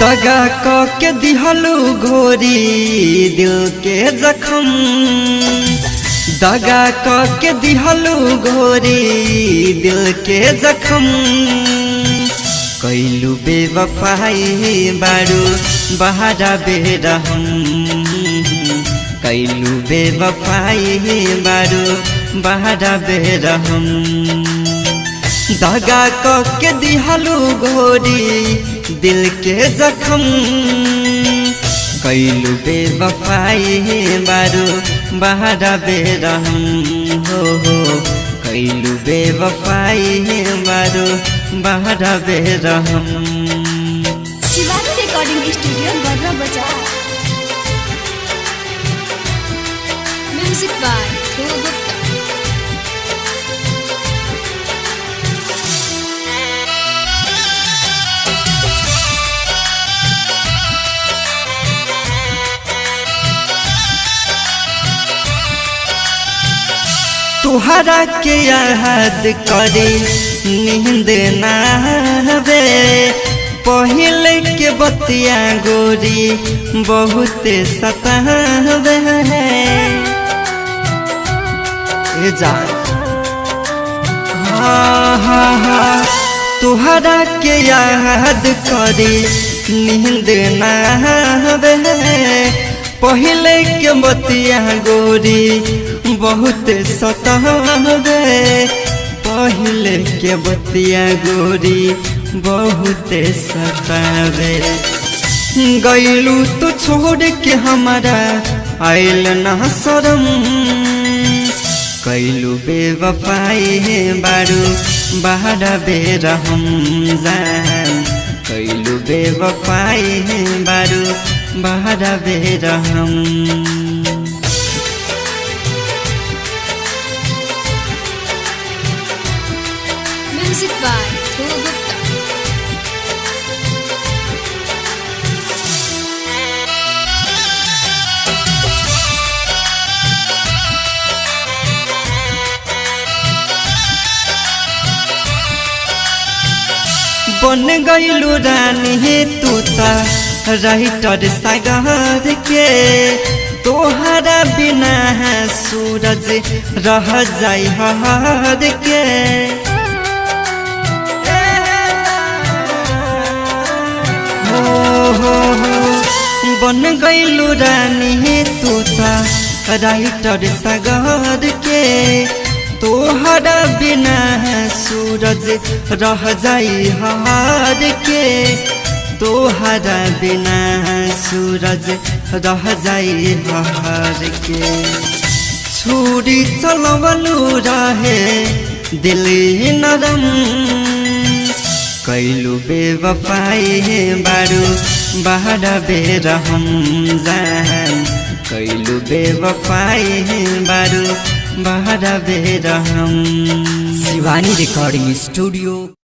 दगा क के दिहलू घोरी दिल के जखम। दगा क के दिहलू घोरी दिल के जखम। कैलू बेवफाई बारू बहारा बेरहम। कैलू बेवफाई बारू बहारा बेरहम। दगा क के दिहलू घोरी दिल के जख्म। कैलू बेबफाई हे बारू, बहरा बेरहम। हो हो। कैलू बेबफाई हे बारू, बहरा बेरहम। शिवानी तुहरा के याद करी, नींद ना आवे। पहले के बतिया गोरी बहुत सतावे जा। हाँ हाँ हाँ। तुहरा के याद करी, नींद ना आवे पहले के बतिया गोरी बहुत सतावे पहले के बतिया गोरी बहुत सतावे गैलू तो छोड़ के हमारा आयल ना शरम। कैलू बेवफाई है बारू, बहारा बेरहम जान कैलु बेवफाई बारू बहरा बेर हम बन गईलू रानी हे तू ता राइटर सागर के तोहरा बिना है सूरज, रह जाई हर के। हो बन गईलू रानी हे तू ता राइटर सागर के तोहरा बिना सूरज, रह जाई हार के। तोहरा बिना सूरज, रह जाई हार के। छुरी चलवलू रहे, दिल नरम। कैलू बेवफाई बारू, बहारा बेरहम जान कैलू बेवफाई है बेरा हम शिवानी रिकॉर्डिंग स्टूडियो